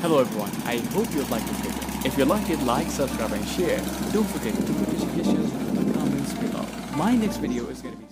Hello everyone, I hope you liked this video. If you like it, like, subscribe and share. Don't forget to put your suggestions in the comments below. My next video is gonna be